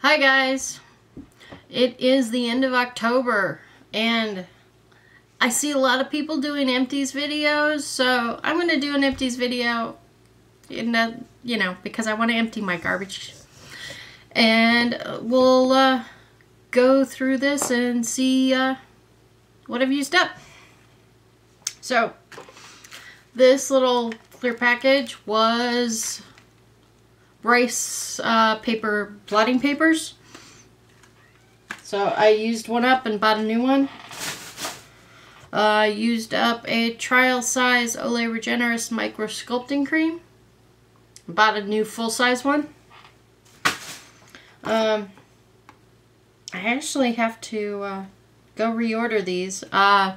Hi guys. It is the end of October and I see a lot of people doing empties videos, so I'm going to do an empties video in the, you know, because I want to empty my garbage. And we'll uh, go through this and see uh, what I've used up. So, this little clear package was Bryce uh, paper blotting papers. So I used one up and bought a new one. Uh, used up a trial size Olay Regenerist micro sculpting cream. Bought a new full size one. Um, I actually have to uh, go reorder these. Uh,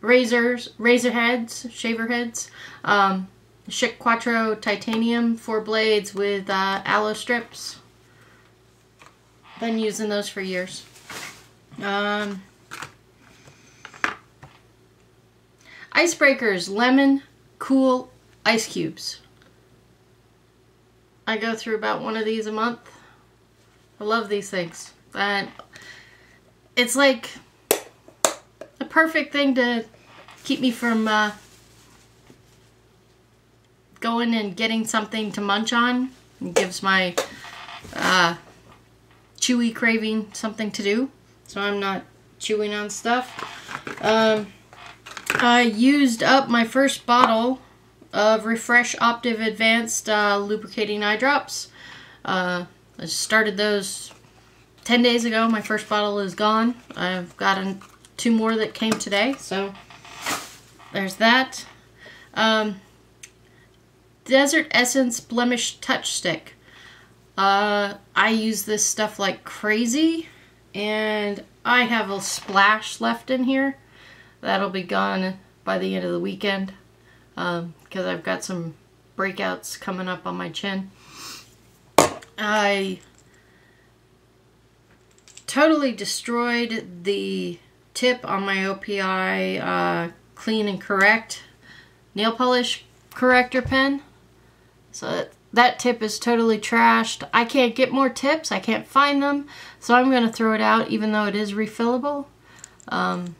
razors, razor heads, shaver heads. Um, Schick Quattro titanium, four blades with uh, aloe strips. Been using those for years. Um, icebreakers, lemon, cool, ice cubes. I go through about one of these a month. I love these things. And it's like a perfect thing to keep me from uh, going and getting something to munch on. It gives my uh, chewy craving something to do. So I'm not chewing on stuff. Um, I used up my first bottle of Refresh Optive Advanced uh, Lubricating Eye Drops. Uh, I started those 10 days ago. My first bottle is gone. I've got two more that came today, so there's that. Um, Desert Essence Blemish Touch Stick. Uh, I use this stuff like crazy, and I have a splash left in here. That'll be gone by the end of the weekend because um, I've got some breakouts coming up on my chin. I totally destroyed the tip on my OPI uh, Clean and Correct nail polish corrector pen. So that, that tip is totally trashed. I can't get more tips. I can't find them. So I'm going to throw it out even though it is refillable. Um,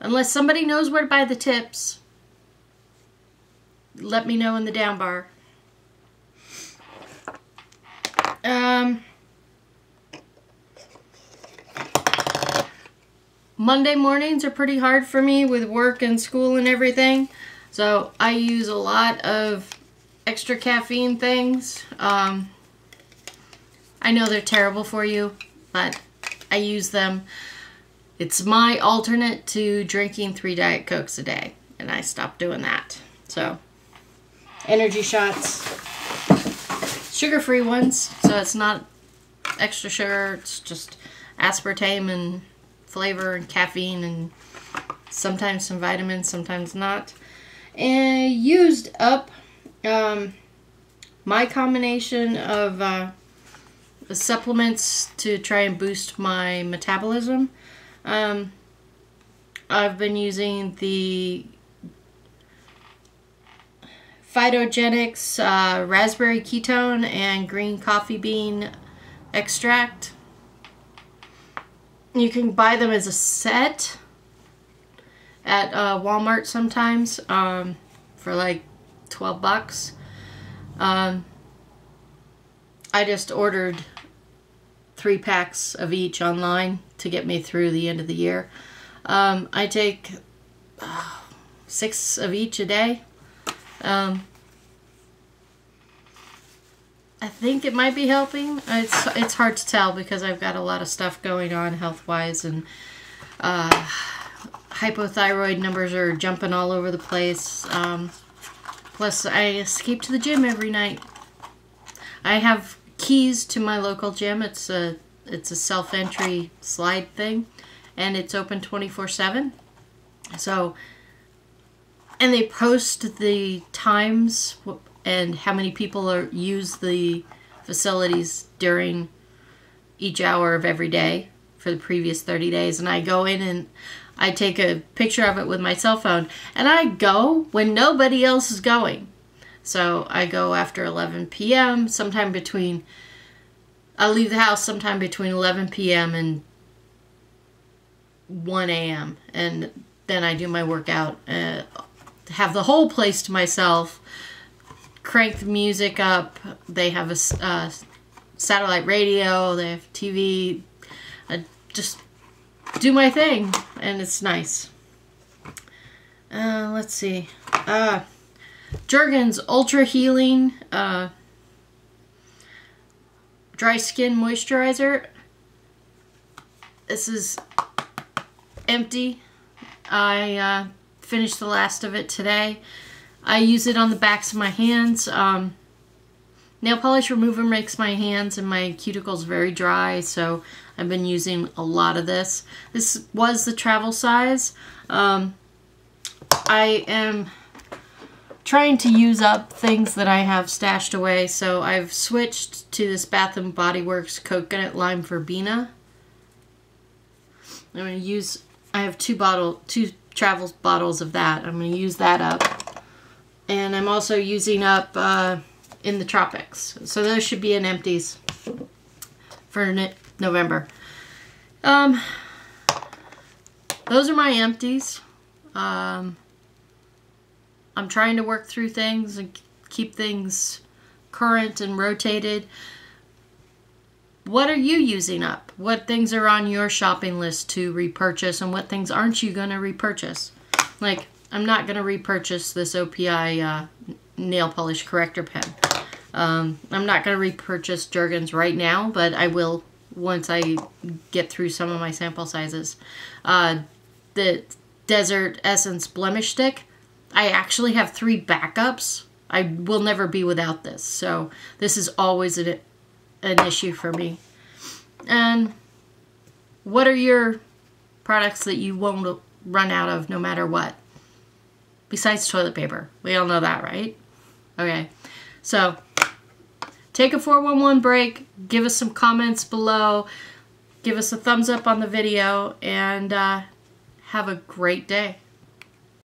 unless somebody knows where to buy the tips, let me know in the down bar. Um, Monday mornings are pretty hard for me with work and school and everything. So I use a lot of extra caffeine things. Um, I know they're terrible for you, but I use them. It's my alternate to drinking three Diet Cokes a day, and I stopped doing that. So, energy shots, sugar-free ones, so it's not extra sugar, it's just aspartame and flavor and caffeine and sometimes some vitamins, sometimes not. And used up um, my combination of uh, supplements to try and boost my metabolism. Um, I've been using the Phytogenix uh, raspberry ketone and green coffee bean extract. You can buy them as a set at uh, Walmart sometimes um, for like 12 bucks. Um, I just ordered three packs of each online to get me through the end of the year. Um, I take uh, six of each a day. Um, I think it might be helping. It's it's hard to tell because I've got a lot of stuff going on health wise and uh, hypothyroid numbers are jumping all over the place. Um, plus, I escape to the gym every night. I have keys to my local gym. It's a it's a self entry slide thing, and it's open twenty four seven. So, and they post the times and how many people are use the facilities during each hour of every day for the previous 30 days and I go in and I take a picture of it with my cell phone and I go when nobody else is going. So I go after 11 p.m., sometime between, I leave the house sometime between 11 p.m. and 1 a.m. And then I do my workout. Uh, have the whole place to myself. Crank the music up. They have a uh, satellite radio. They have TV. I just do my thing, and it's nice. Uh, let's see. Uh, Jergens Ultra Healing uh, Dry Skin Moisturizer. This is empty. I uh, finished the last of it today. I use it on the backs of my hands. Um, nail polish remover makes my hands and my cuticles very dry, so I've been using a lot of this. This was the travel size. Um, I am trying to use up things that I have stashed away, so I've switched to this Bath & Body Works Coconut Lime Verbena. I'm going to use, I have two bottle, two travel bottles of that. I'm going to use that up. And I'm also using up uh, in the tropics. So those should be in empties for November. Um, those are my empties. Um, I'm trying to work through things and keep things current and rotated. What are you using up? What things are on your shopping list to repurchase and what things aren't you going to repurchase? Like, I'm not going to repurchase this OPI uh, nail polish corrector pen. Um, I'm not going to repurchase Jergens right now, but I will once I get through some of my sample sizes. Uh, the Desert Essence Blemish Stick, I actually have three backups. I will never be without this. So this is always an, an issue for me. And what are your products that you won't run out of no matter what? Besides toilet paper. We all know that, right? Okay. So take a 411 break. Give us some comments below. Give us a thumbs up on the video. And uh, have a great day.